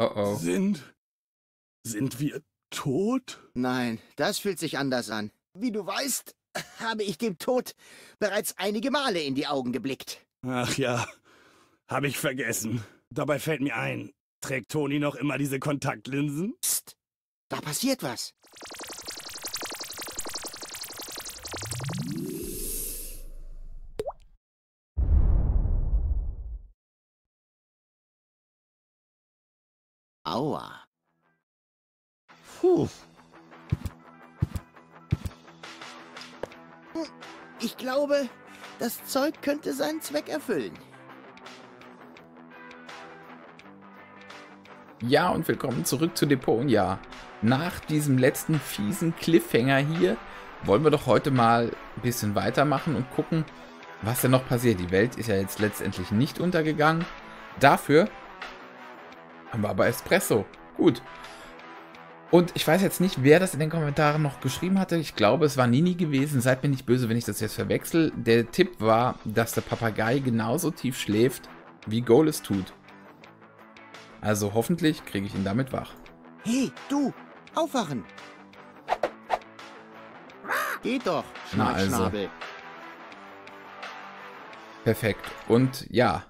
Oh oh. Sind. Sind wir tot? Nein, das fühlt sich anders an. Wie du weißt, habe ich dem Tod bereits einige Male in die Augen geblickt. Ach ja, habe ich vergessen. Dabei fällt mir ein, trägt Toni noch immer diese Kontaktlinsen? Psst, da passiert was. Aua. Puh. Ich glaube, das Zeug könnte seinen Zweck erfüllen. Ja, und willkommen zurück zu Depot. Und ja, nach diesem letzten fiesen Cliffhanger hier wollen wir doch heute mal ein bisschen weitermachen und gucken, was denn noch passiert. Die Welt ist ja jetzt letztendlich nicht untergegangen. Dafür haben wir aber Espresso. Gut. Und ich weiß jetzt nicht, wer das in den Kommentaren noch geschrieben hatte. Ich glaube, es war Nini gewesen. Seid mir nicht böse, wenn ich das jetzt verwechsel. Der Tipp war, dass der Papagei genauso tief schläft, wie Goal es tut. Also hoffentlich kriege ich ihn damit wach. Hey, du, aufwachen! Geht doch, also. Schnappschnabel. Perfekt. Und ja,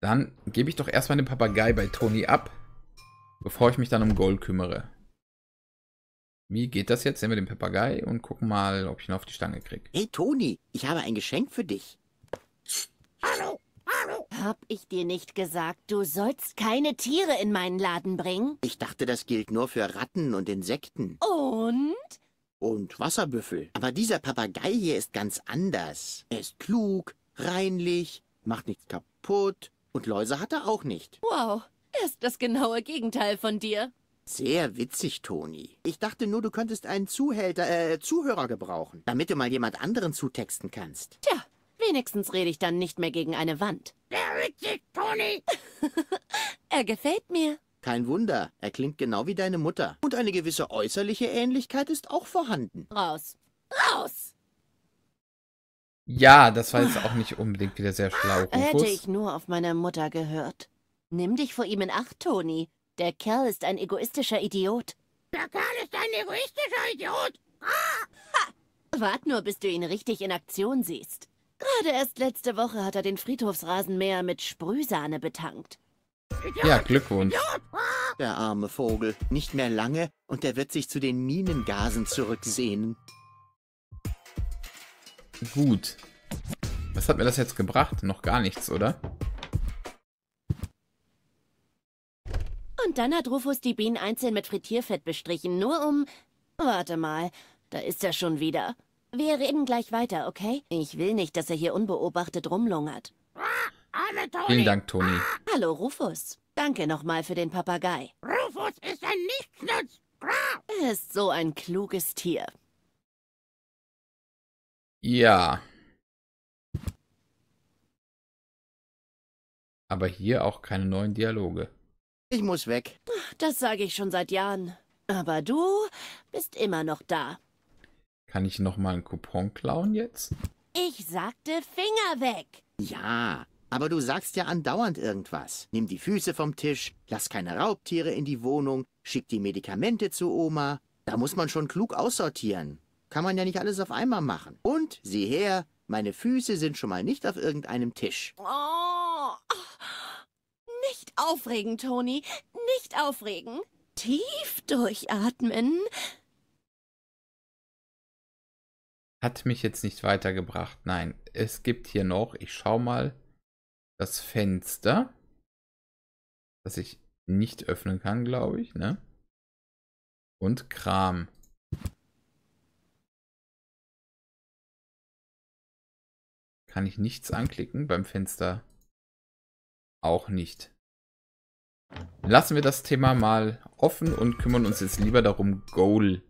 dann gebe ich doch erstmal den Papagei bei Toni ab, bevor ich mich dann um Gold kümmere. Wie geht das jetzt? Sehen wir den Papagei und gucken mal, ob ich ihn auf die Stange kriege. Hey, Toni, ich habe ein Geschenk für dich. Hab ich dir nicht gesagt, du sollst keine Tiere in meinen Laden bringen? Ich dachte, das gilt nur für Ratten und Insekten. Und? Und Wasserbüffel. Aber dieser Papagei hier ist ganz anders. Er ist klug, reinlich, macht nichts kaputt und Läuse hat er auch nicht. Wow, er ist das genaue Gegenteil von dir. Sehr witzig, Toni. Ich dachte nur, du könntest einen Zuhälter, äh, Zuhörer gebrauchen, damit du mal jemand anderen zutexten kannst. Tja, wenigstens rede ich dann nicht mehr gegen eine Wand. Sehr witzig, Toni. Er gefällt mir. Kein Wunder, er klingt genau wie deine Mutter. Und eine gewisse äußerliche Ähnlichkeit ist auch vorhanden. Raus. Raus! Ja, das war jetzt auch nicht unbedingt wieder sehr schlau, Hätte Rufus. ich nur auf meine Mutter gehört. Nimm dich vor ihm in Acht, Toni. Der Kerl ist ein egoistischer Idiot. Der Kerl ist ein egoistischer Idiot. Wart nur, bis du ihn richtig in Aktion siehst. Gerade erst letzte Woche hat er den Friedhofsrasenmäher mit Sprühsahne betankt. Ja, Glückwunsch. Der arme Vogel. Nicht mehr lange und er wird sich zu den Minengasen zurücksehnen. Gut. Was hat mir das jetzt gebracht? Noch gar nichts, oder? Und dann hat Rufus die Bienen einzeln mit Frittierfett bestrichen, nur um... Warte mal, da ist er schon wieder. Wir reden gleich weiter, okay? Ich will nicht, dass er hier unbeobachtet rumlungert. Vielen Dank, Toni. Hallo, Rufus. Danke nochmal für den Papagei. Rufus ist ein Nichtsnutz. Er ist so ein kluges Tier. Ja. Aber hier auch keine neuen Dialoge. Ich muss weg. Das sage ich schon seit Jahren. Aber du bist immer noch da. Kann ich noch mal einen Coupon klauen jetzt? Ich sagte Finger weg. Ja, aber du sagst ja andauernd irgendwas. Nimm die Füße vom Tisch, lass keine Raubtiere in die Wohnung, schick die Medikamente zu Oma. Da muss man schon klug aussortieren. Kann man ja nicht alles auf einmal machen. Und, sieh her, meine Füße sind schon mal nicht auf irgendeinem Tisch. Oh. Nicht aufregen, Toni. Nicht aufregen. Tief durchatmen. Hat mich jetzt nicht weitergebracht. Nein, es gibt hier noch, ich schau mal, das Fenster, das ich nicht öffnen kann, glaube ich, ne? Und Kram. Kann ich nichts anklicken beim Fenster? Auch nicht. Lassen wir das Thema mal offen und kümmern uns jetzt lieber darum, Goal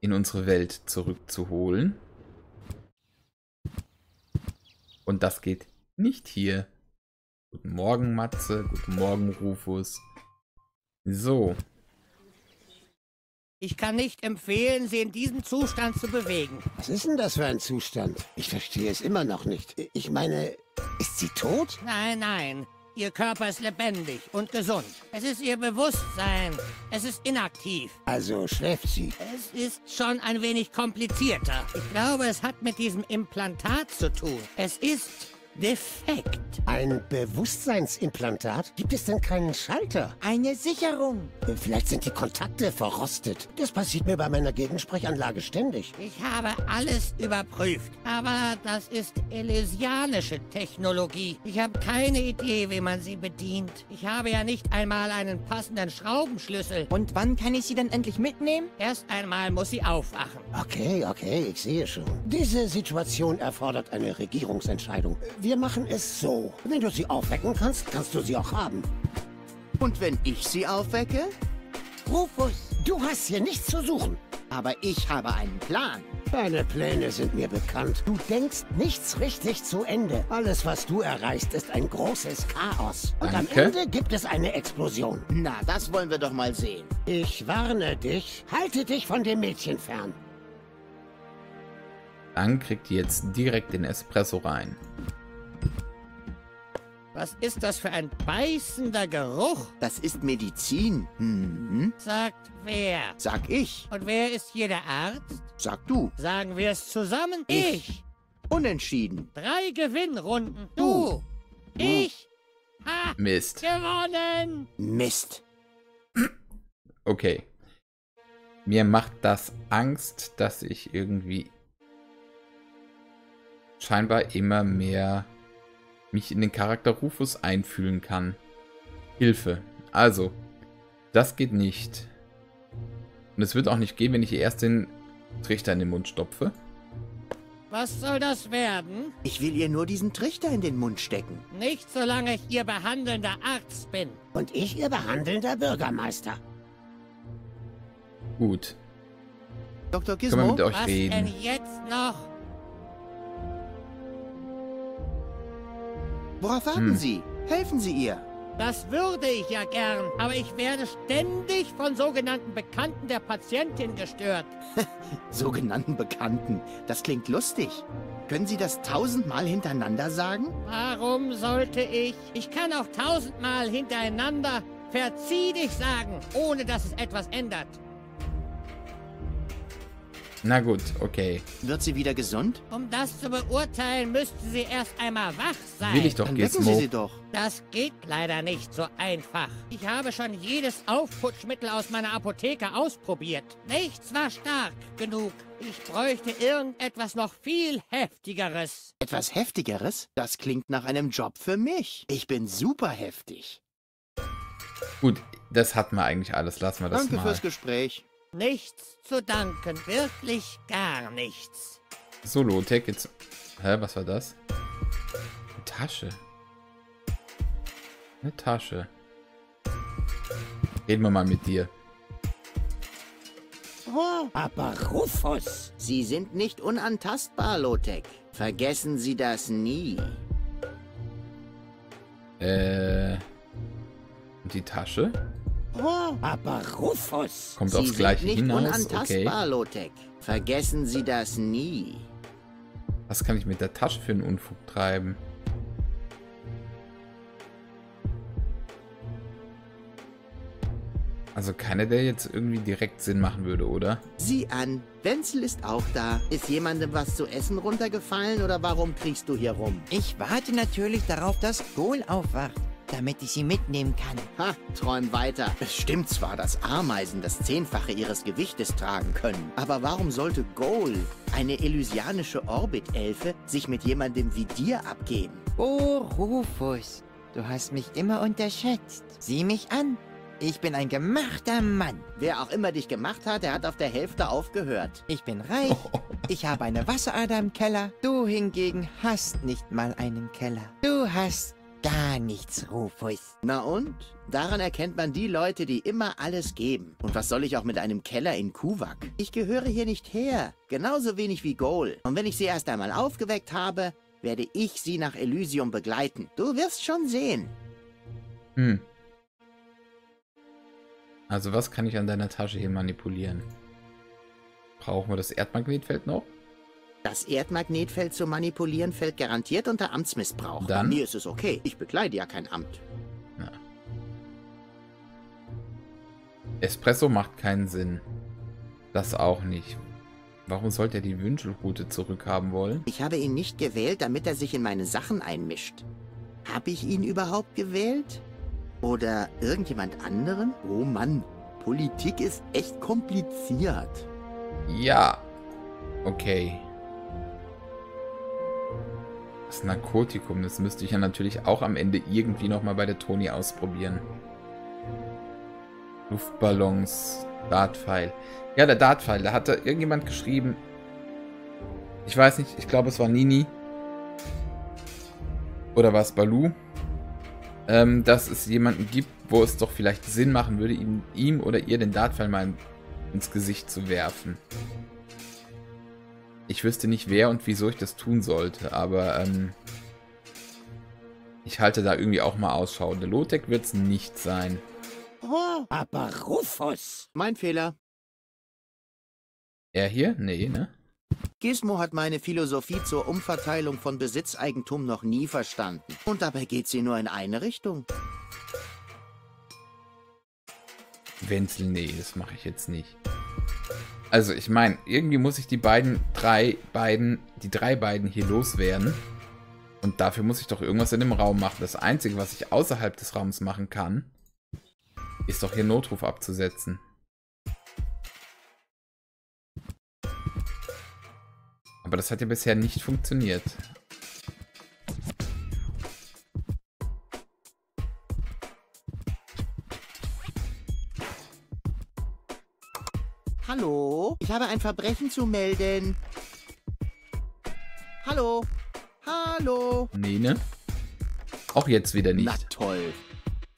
in unsere Welt zurückzuholen. Und das geht nicht hier. Guten Morgen, Matze. Guten Morgen, Rufus. So. Ich kann nicht empfehlen, sie in diesem Zustand zu bewegen. Was ist denn das für ein Zustand? Ich verstehe es immer noch nicht. Ich meine, ist sie tot? Nein, nein. Ihr Körper ist lebendig und gesund. Es ist Ihr Bewusstsein. Es ist inaktiv. Also schläft sie. Es ist schon ein wenig komplizierter. Ich glaube, es hat mit diesem Implantat zu tun. Es ist defekt. Ein Bewusstseinsimplantat? Gibt es denn keinen Schalter? Eine Sicherung. Äh, Vielleicht sind die Kontakte verrostet. Das passiert mir bei meiner Gegensprechanlage ständig. Ich habe alles überprüft, aber das ist elysianische Technologie. Ich habe keine Idee, wie man sie bedient. Ich habe ja nicht einmal einen passenden Schraubenschlüssel. Und wann kann ich sie dann endlich mitnehmen? Erst einmal muss sie aufwachen. Okay, okay, ich sehe schon. Diese Situation erfordert eine Regierungsentscheidung. Wir machen es so. Wenn du sie aufwecken kannst, kannst du sie auch haben. Und wenn ich sie aufwecke? Rufus, du hast hier nichts zu suchen. Aber ich habe einen Plan. Deine Pläne sind mir bekannt. Du denkst nichts richtig zu Ende. Alles, was du erreichst, ist ein großes Chaos. Und Danke. am Ende gibt es eine Explosion. Na, das wollen wir doch mal sehen. Ich warne dich, halte dich von dem Mädchen fern. Dann kriegt ihr jetzt direkt den Espresso rein. Was ist das für ein beißender Geruch? Das ist Medizin. Hm, Sagt wer? sag ich. Und wer ist hier der Arzt? Sag du. Sagen wir es zusammen? Ich. Unentschieden. Drei Gewinnrunden. Du. Ich. Ha. Mist. Gewonnen. Mist. Okay. Mir macht das Angst, dass ich irgendwie scheinbar immer mehr mich in den Charakter Rufus einfühlen kann. Hilfe. Also, das geht nicht. Und es wird auch nicht gehen, wenn ich ihr erst den Trichter in den Mund stopfe. Was soll das werden? Ich will ihr nur diesen Trichter in den Mund stecken. Nicht solange ich Ihr behandelnder Arzt bin. Und ich ihr behandelnder Bürgermeister. Gut. Dr. Können wir Gizmo? mit euch Was reden? denn jetzt noch? Worauf warten Hm. Sie? Helfen Sie ihr. Das würde ich ja gern, aber ich werde ständig von sogenannten Bekannten der Patientin gestört. Sogenannten Bekannten. Das klingt lustig. Können Sie das tausendmal hintereinander sagen? Warum sollte ich? Ich kann auch tausendmal hintereinander verzieh dich sagen, ohne dass es etwas ändert. Na gut, okay. Wird sie wieder gesund? Um das zu beurteilen, müssten Sie erst einmal wach sein. Will ich doch, Dann wecken Sie Gizmo. sie doch. Das geht leider nicht so einfach. Ich habe schon jedes Aufputschmittel aus meiner Apotheke ausprobiert. Nichts war stark genug. Ich bräuchte irgendetwas noch viel heftigeres. Etwas Heftigeres? Das klingt nach einem Job für mich. Ich bin super heftig. Gut, das hatten wir eigentlich alles. Lassen wir das Danke mal. fürs Gespräch. Nichts zu danken, wirklich gar nichts. So, Lotek, jetzt... Hä, was war das? Eine Tasche. Eine Tasche. Reden wir mal mit dir. Aber Rufus, Sie sind nicht unantastbar, Lotek. Vergessen Sie das nie. Äh... Und die Tasche? Aber Rufus. Kommt Sie aufs Gleiche sind nicht hinaus? unantastbar, Okay. Lotek. Vergessen Sie das nie. Was kann ich mit der Tasche für einen Unfug treiben? Also keiner, der jetzt irgendwie direkt Sinn machen würde, oder? Sieh an, Wenzel ist auch da. Ist jemandem was zu essen runtergefallen oder warum kriegst du hier rum? Ich warte natürlich darauf, dass Goal aufwacht, damit ich sie mitnehmen kann. Ha, träum weiter. Es stimmt zwar, dass Ameisen das Zehnfache ihres Gewichtes tragen können, aber warum sollte Goal, eine elysianische Orbitelfe, sich mit jemandem wie dir abgeben? Oh, Rufus, du hast mich immer unterschätzt. Sieh mich an. Ich bin ein gemachter Mann. Wer auch immer dich gemacht hat, der hat auf der Hälfte aufgehört. Ich bin reich. Ich habe eine Wasserader im Keller. Du hingegen hast nicht mal einen Keller. Du hast gar nichts, Rufus. Na und? Daran erkennt man die Leute, die immer alles geben. Und was soll ich auch mit einem Keller in Kuwak? Ich gehöre hier nicht her. Genauso wenig wie Goal. Und wenn ich sie erst einmal aufgeweckt habe, werde ich sie nach Elysium begleiten. Du wirst schon sehen. Hm. Also was kann ich an deiner Tasche hier manipulieren? Brauchen wir das Erdmagnetfeld noch? Das Erdmagnetfeld zu manipulieren fällt garantiert unter Amtsmissbrauch. Dann? Bei mir ist es okay. Ich bekleide ja kein Amt. Espresso macht keinen Sinn. Das auch nicht. Warum sollte er die Wünschelrute zurückhaben wollen? Ich habe ihn nicht gewählt, damit er sich in meine Sachen einmischt. Habe ich ihn überhaupt gewählt? Oder irgendjemand anderen? Oh Mann, Politik ist echt kompliziert. Ja. Okay. Das Narkotikum, das müsste ich ja natürlich auch am Ende irgendwie nochmal bei der Toni ausprobieren. Luftballons, Dartpfeil. Ja, der Dartpfeil, da hatte irgendjemand geschrieben. Ich weiß nicht, ich glaube es war Nini. Oder war es Balu? Ähm, dass es jemanden gibt, wo es doch vielleicht Sinn machen würde, ihm, ihm oder ihr den Dartpfeil mal ins Gesicht zu werfen. Ich wüsste nicht, wer und wieso ich das tun sollte, aber ähm, ich halte da irgendwie auch mal Ausschau. Der Lotek wird es nicht sein. Oh, aber Rufus. Mein Fehler. Er hier? Nee, ne? Gizmo hat meine Philosophie zur Umverteilung von Besitzeigentum noch nie verstanden. Und dabei geht sie nur in eine Richtung. Wenzel, nee, das mache ich jetzt nicht. Also, ich meine, irgendwie muss ich die beiden, drei beiden, die drei beiden hier loswerden. Und dafür muss ich doch irgendwas in dem Raum machen. Das Einzige, was ich außerhalb des Raums machen kann, ist doch hier Notruf abzusetzen. Aber das hat ja bisher nicht funktioniert. Hallo? Ich habe ein Verbrechen zu melden. Hallo? Hallo? Nee, ne? Auch jetzt wieder nicht. Na toll.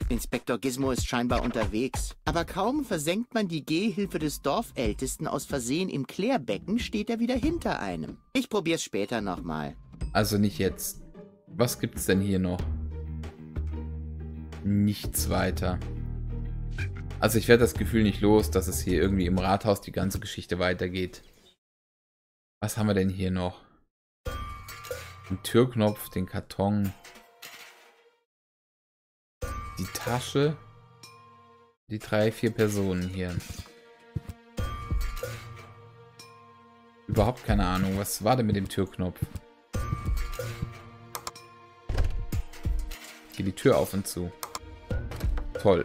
Inspektor Gizmo ist scheinbar unterwegs. Aber kaum versenkt man die Gehhilfe des Dorfältesten aus Versehen im Klärbecken, steht er wieder hinter einem. Ich probier's später nochmal. Also nicht jetzt. Was gibt's denn hier noch? Nichts weiter. Also ich werde das Gefühl nicht los, dass es hier irgendwie im Rathaus die ganze Geschichte weitergeht. Was haben wir denn hier noch? Den Türknopf, den Karton. Die Tasche. Die drei, vier Personen hier. Überhaupt keine Ahnung. Was war denn mit dem Türknopf? Geht die Tür auf und zu. Toll.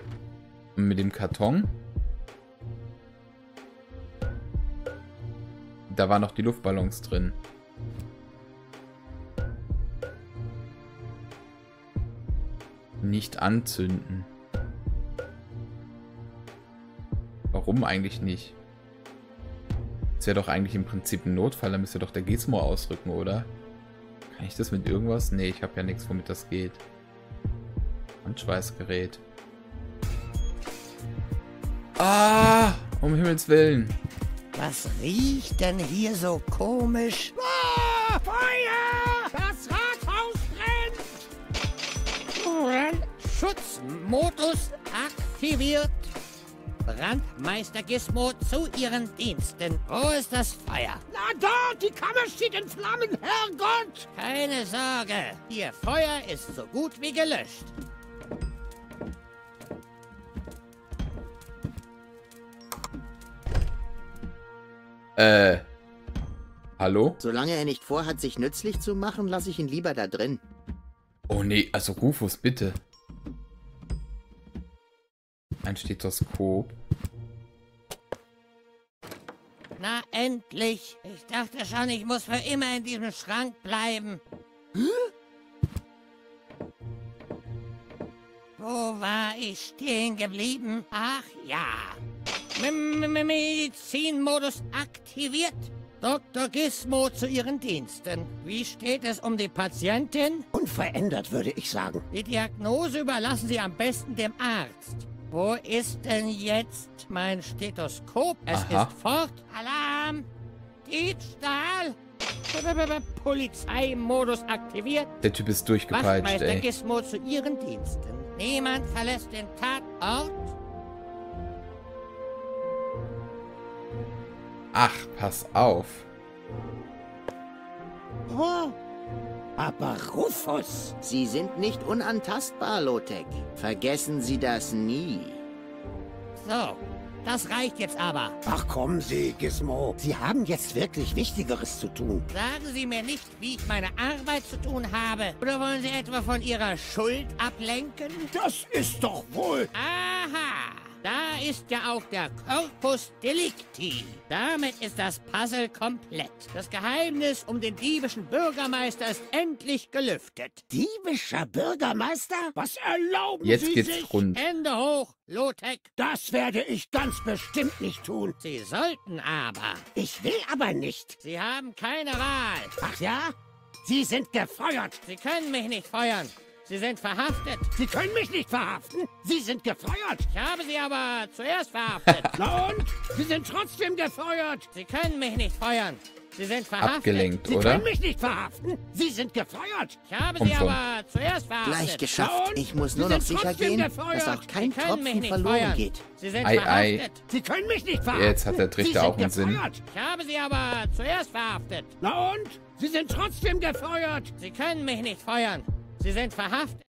Und mit dem Karton? Da waren noch die Luftballons drin. Nicht anzünden. Warum eigentlich nicht? Das wäre doch eigentlich im Prinzip ein Notfall. Da müsste doch der Gizmo ausrücken, oder? Kann ich das mit irgendwas? Nee, ich habe ja nichts, womit das geht. Handschweißgerät. Ah, um Himmels Willen. Was riecht denn hier so komisch? Ah, Feuer! Das Rathaus brennt! Brandschutzmodus aktiviert. Brandmeister Gizmo zu Ihren Diensten. Wo ist das Feuer? Na dort, die Kammer steht in Flammen, Herrgott! Keine Sorge, Ihr Feuer ist so gut wie gelöscht. Äh. Hallo? Solange er nicht vorhat, sich nützlich zu machen, lasse ich ihn lieber da drin. Oh nee, also Rufus, bitte. Ein Stethoskop. Na endlich. Ich dachte schon, ich muss für immer in diesem Schrank bleiben. Wo war ich stehen geblieben? Ach ja. Medizinmodus aktiviert. Dr. Gizmo zu Ihren Diensten. Wie steht es um die Patientin? Unverändert, würde ich sagen. Die Diagnose überlassen Sie am besten dem Arzt. Wo ist denn jetzt mein Stethoskop? Es Aha. ist fort. Alarm! Diebstahl! Polizeimodus aktiviert. Der Typ ist durchgepeitscht, Wachtmeister ey. Gizmo zu Ihren Diensten. Niemand verlässt den Tatort. Ach, pass auf. Oh. Aber Rufus, Sie sind nicht unantastbar, Lotek. Vergessen Sie das nie. So, das reicht jetzt aber. ach kommen Sie, Gizmo. Sie haben jetzt wirklich Wichtigeres zu tun. Sagen Sie mir nicht, wie ich meine Arbeit zu tun habe. Oder wollen Sie etwa von Ihrer Schuld ablenken? Das ist doch wohl... Aha! Da ist ja auch der Corpus Delicti. Damit ist das Puzzle komplett. Das Geheimnis um den diebischen Bürgermeister ist endlich gelüftet. Diebischer Bürgermeister? Was erlauben Jetzt Sie geht's sich? rund. Hände hoch, Lotek. Das werde ich ganz bestimmt nicht tun. Sie sollten aber. Ich will aber nicht. Sie haben keine Wahl. Ach ja? Sie sind gefeuert. Sie können mich nicht feuern. Sie sind verhaftet. Sie können mich nicht verhaften. Sie sind gefeuert. Ich habe Sie aber zuerst verhaftet. Na und? Sie sind trotzdem gefeuert. Sie können mich nicht feuern. Sie sind verhaftet. Abgelenkt, Sie oder? können mich nicht verhaften. Sie sind gefeuert. Ich habe Sie schon. aber zuerst verhaftet. Gleich geschafft. Ich muss Sie nur noch sicher gehen, gefeuert. dass auch kein Sie können mich Tropfen nicht verloren feuern. geht. Sie sind Ei, verhaftet. Sie können mich nicht verhaften. Jetzt hat der Trichter Sie sind auch einen Sinn. gefeuert. Ich habe Sie aber zuerst verhaftet. Na und? Sie sind trotzdem gefeuert. Sie können mich nicht feuern. Sie sind verhaftet.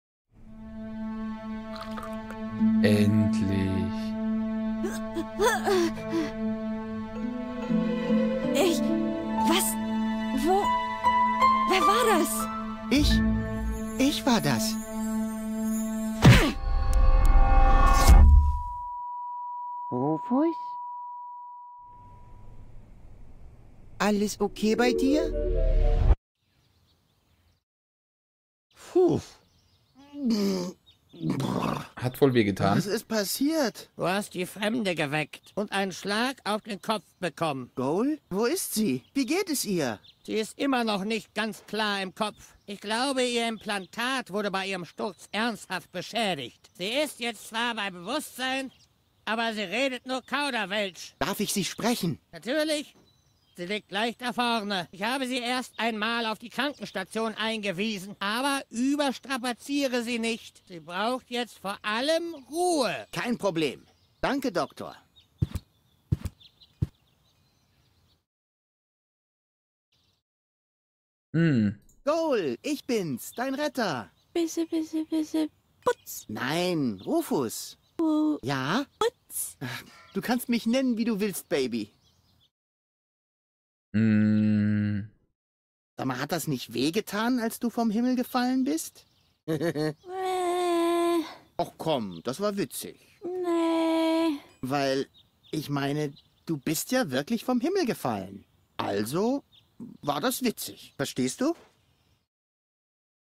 Endlich. Ich. Was? Wo? Wer war das? Ich? Ich war das. Rufus? Alles okay bei dir? Puh. Wohl wehgetan. Was ist passiert? Du hast die Fremde geweckt und einen Schlag auf den Kopf bekommen. Goal? Wo ist sie? Wie geht es ihr? Sie ist immer noch nicht ganz klar im Kopf. Ich glaube, ihr Implantat wurde bei ihrem Sturz ernsthaft beschädigt. Sie ist jetzt zwar bei Bewusstsein, aber sie redet nur Kauderwelsch. Darf ich sie sprechen? Natürlich. Sie liegt gleich da vorne. Ich habe sie erst einmal auf die Krankenstation eingewiesen, aber überstrapaziere sie nicht. Sie braucht jetzt vor allem Ruhe. Kein Problem. Danke, Doktor. Hm. Goal, ich bin's, dein Retter. Bisse, bisse, bisse. Putz. Nein, Rufus. Oh, Ja? putz. Du kannst mich nennen, wie du willst, Baby. Hm. Sag mal, hat das nicht wehgetan, als du vom Himmel gefallen bist? Äh, Ach komm, das war witzig. nee. Weil, ich meine, du bist ja wirklich vom Himmel gefallen. Also war das witzig. Verstehst du?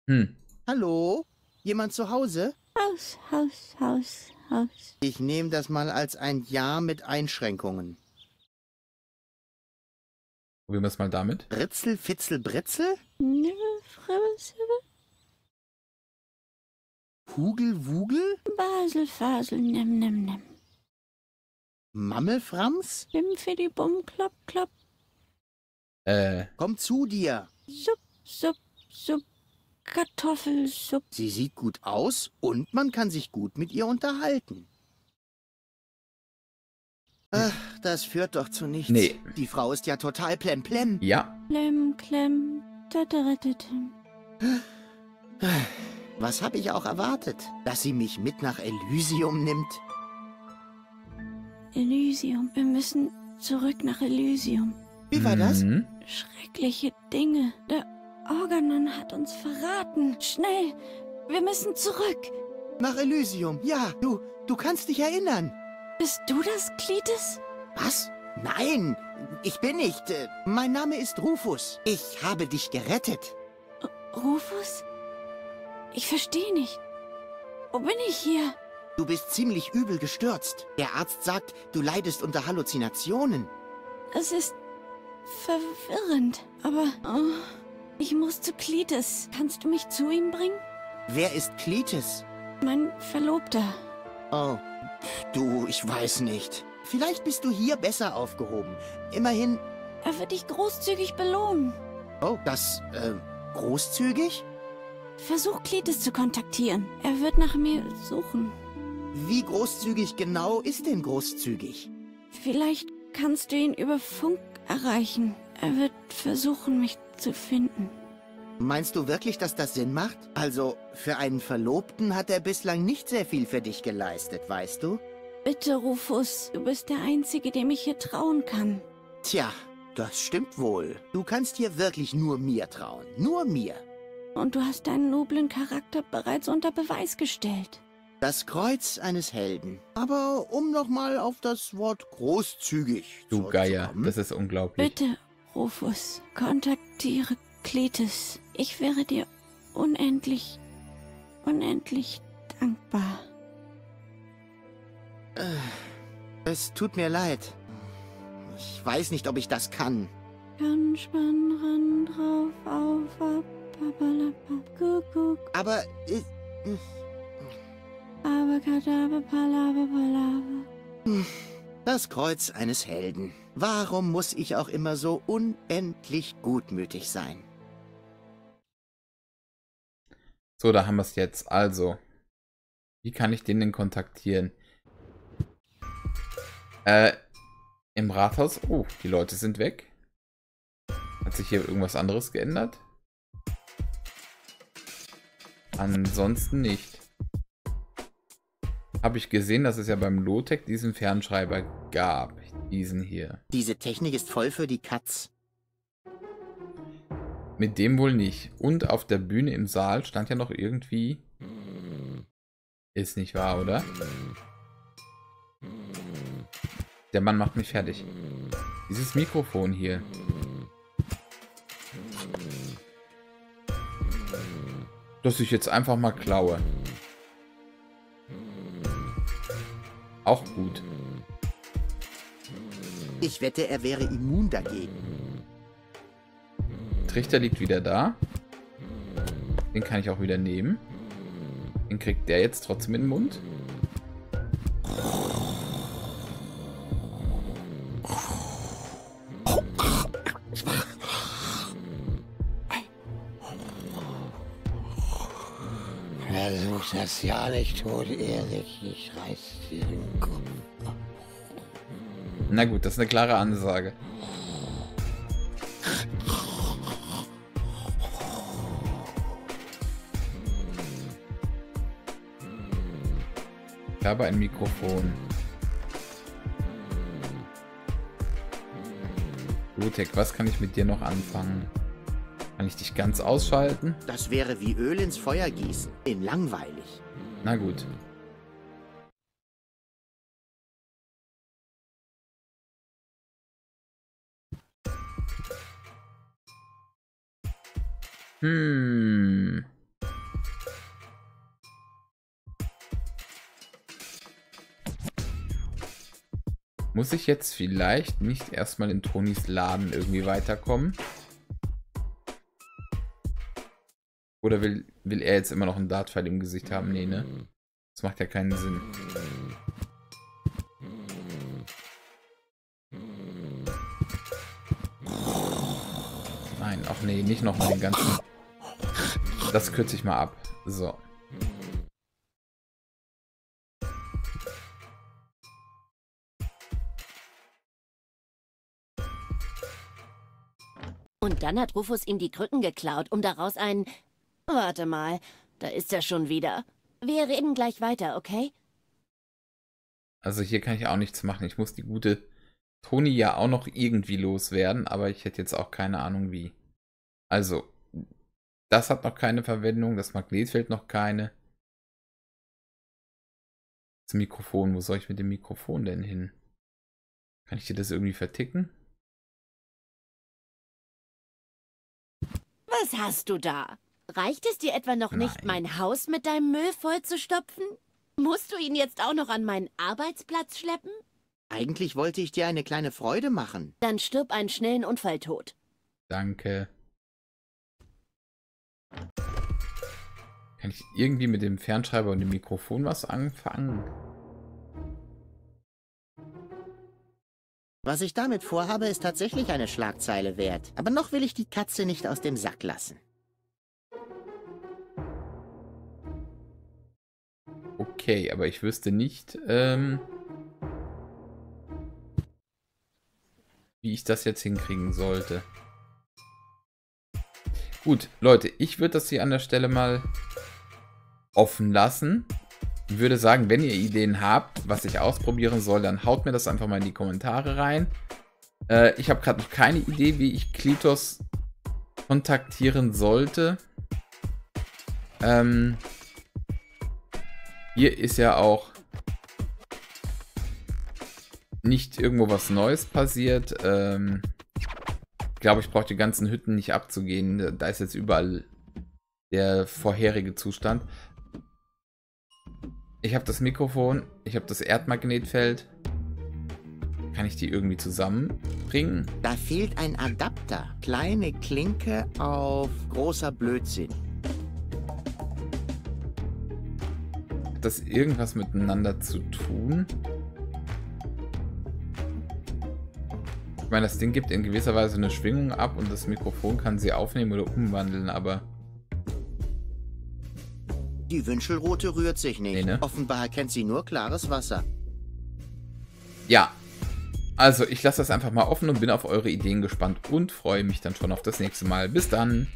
Hm. Hallo? Jemand zu Hause? Haus, Haus, Haus, Haus. Ich nehme das mal als ein Ja mit Einschränkungen. Probieren wir es mal damit. Ritzel, Fitzel, Britzel? Hugel, Wugel? Basel, Fasel, nimm, nimm, nimm. Mammelframs? Bim, fidi, bum, klopp, klopp. Äh, Komm zu dir. Supp, supp, supp. Kartoffelsupp. Sie sieht gut aus und man kann sich gut mit ihr unterhalten. Ach, das führt doch zu nichts. Nee. Die Frau ist ja total plemplem. ja. Klemm. Tatterettetem. Was habe ich auch erwartet? Dass sie mich mit nach Elysium nimmt? Elysium. Wir müssen zurück nach Elysium. Wie war das? Mhm. Schreckliche Dinge. Der Organon hat uns verraten. Schnell. Wir müssen zurück. Nach Elysium. Ja, du, du kannst dich erinnern. Bist du das, Klitis? Was? Nein, ich bin nicht. Äh, Mein Name ist Rufus. Ich habe dich gerettet. Rufus? Ich verstehe nicht. Wo bin ich hier? Du bist ziemlich übel gestürzt. Der Arzt sagt, du leidest unter Halluzinationen. Es ist verwirrend. Aber oh, ich muss zu Klitis. Kannst du mich zu ihm bringen? Wer ist Klitis? Mein Verlobter. Oh, du, ich weiß nicht. Vielleicht bist du hier besser aufgehoben. Immerhin, Er wird dich großzügig belohnen. oh, das, äh, großzügig? Versuch Klitis zu kontaktieren. Er wird nach mir suchen. Wie großzügig genau ist denn großzügig? Vielleicht kannst du ihn über Funk erreichen. Er wird versuchen, mich zu finden. Meinst du wirklich, dass das Sinn macht? Also, für einen Verlobten hat er bislang nicht sehr viel für dich geleistet, weißt du? Bitte, Rufus, du bist der Einzige, dem ich hier trauen kann. Tja, das stimmt wohl. Du kannst hier wirklich nur mir trauen. Nur mir. Und du hast deinen noblen Charakter bereits unter Beweis gestellt. Das Kreuz eines Helden. Aber um nochmal auf das Wort großzügig Du Geier, das ist unglaublich. Bitte, Rufus, kontaktiere Kletis. Ich wäre dir unendlich, unendlich dankbar. Es tut mir leid. Ich weiß nicht, ob ich das kann. Kann spann ran drauf auf ab papalapap kuckuck Aber abakadabra palava palava. das Kreuz eines Helden. Warum muss ich auch immer so unendlich gutmütig sein? So, da haben wir es jetzt. Also, wie kann ich den denn kontaktieren? Äh, im Rathaus. Oh, die Leute sind weg. Hat sich hier irgendwas anderes geändert? Ansonsten nicht. Habe ich gesehen, dass es ja beim Lotec diesen Fernschreiber gab. Diesen hier. Diese Technik ist voll für die Katz. Mit dem wohl nicht. Und auf der Bühne im Saal stand ja noch irgendwie. Ist nicht wahr, oder? Der Mann macht mich fertig. Dieses Mikrofon hier. Das ich jetzt einfach mal klaue. Auch gut. Ich wette, er wäre immun dagegen. Trichter liegt wieder da. Den kann ich auch wieder nehmen. Den kriegt der jetzt trotzdem in den Mund. Versuch das ja nicht, tot Erik. Ich reiß dir den Kopf. Na gut, das ist eine klare Ansage. Ich habe ein Mikrofon. Lutek, was kann ich mit dir noch anfangen? Kann ich dich ganz ausschalten? Das wäre wie Öl ins Feuer gießen. In langweilig. Na gut. Hm. Muss ich jetzt vielleicht nicht erstmal in Tonis Laden irgendwie weiterkommen? Oder will, will er jetzt immer noch einen Dartpfeil im Gesicht haben? Nee, ne? Das macht ja keinen Sinn. Nein, ach nee, nicht noch mal den ganzen... Das kürze ich mal ab. So. Dann hat Rufus ihm die Krücken geklaut, um daraus ein... Warte mal, da ist er schon wieder. Wir reden gleich weiter, okay? Also hier kann ich auch nichts machen. Ich muss die gute Toni ja auch noch irgendwie loswerden, aber ich hätte jetzt auch keine Ahnung wie. Also, das hat noch keine Verwendung, das Magnetfeld noch keine. Das Mikrofon, wo soll ich mit dem Mikrofon denn hin? Kann ich dir das irgendwie verticken? Was hast du da? Reicht es dir etwa noch nicht, Nein. mein Haus mit deinem Müll vollzustopfen? Musst du ihn jetzt auch noch an meinen Arbeitsplatz schleppen? Eigentlich wollte ich dir eine kleine Freude machen. Dann stirb einen schnellen Unfalltod. Danke. Kann ich irgendwie mit dem Fernschreiber und dem Mikrofon was anfangen? Was ich damit vorhabe, ist tatsächlich eine Schlagzeile wert. Aber noch will ich die Katze nicht aus dem Sack lassen. Okay, aber ich wüsste nicht, ähm, wie ich das jetzt hinkriegen sollte. Gut, Leute, ich würde das hier an der Stelle mal offen lassen. Ich würde sagen, wenn ihr Ideen habt, was ich ausprobieren soll, dann haut mir das einfach mal in die Kommentare rein. Äh, ich habe gerade noch keine Idee, wie ich Klitos kontaktieren sollte. Ähm, hier ist ja auch nicht irgendwo was Neues passiert. Ähm, ich glaube, ich brauche die ganzen Hütten nicht abzugehen. Da ist jetzt überall der vorherige Zustand. Ich habe das Mikrofon, ich habe das Erdmagnetfeld. Kann ich die irgendwie zusammenbringen? Da fehlt ein Adapter. Kleine Klinke auf großer Blödsinn. Hat das irgendwas miteinander zu tun? Ich meine, das Ding gibt in gewisser Weise eine Schwingung ab und das Mikrofon kann sie aufnehmen oder umwandeln, aber... Die Wünschelrote rührt sich nicht. Nee, ne? Offenbar kennt sie nur klares Wasser. Ja. Also, ich lasse das einfach mal offen und bin auf eure Ideen gespannt und freue mich dann schon auf das nächste Mal. Bis dann.